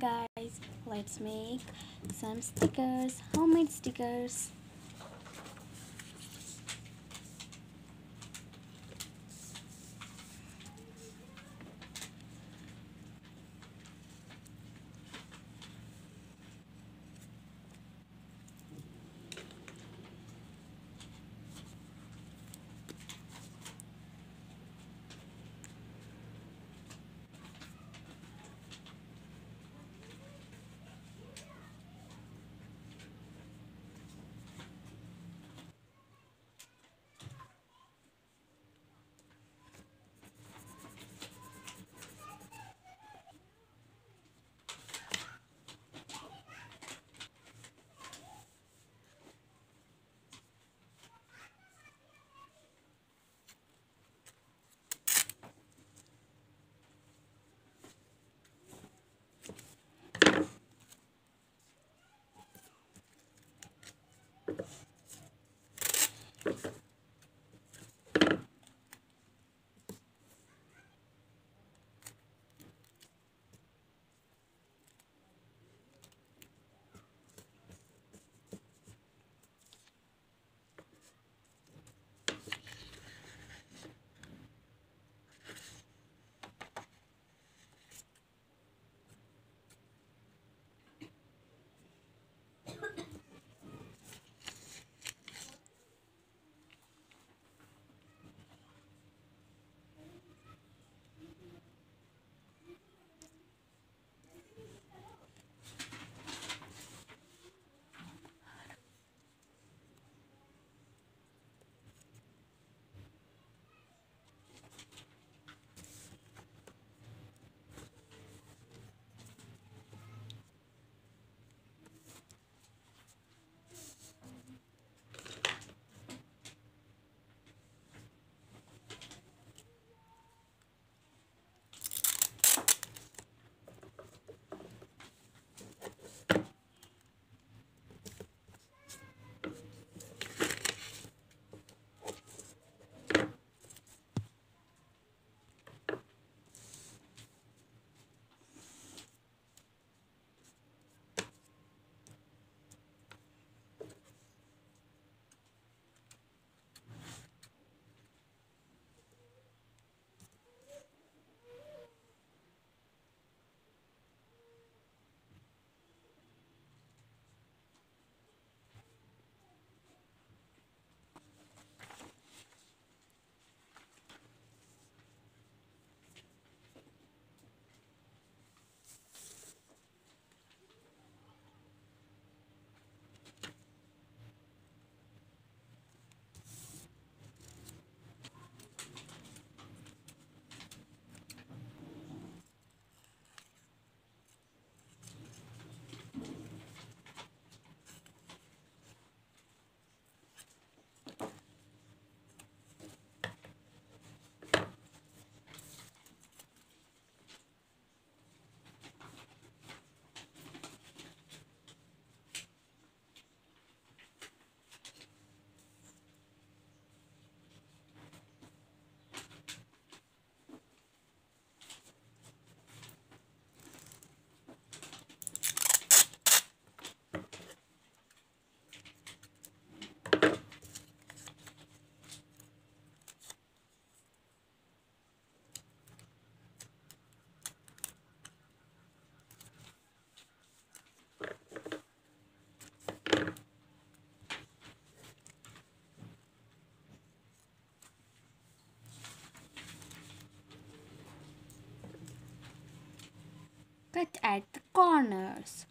guys. Let's make some stickers homemade stickers at the corners.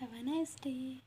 Have a nice day.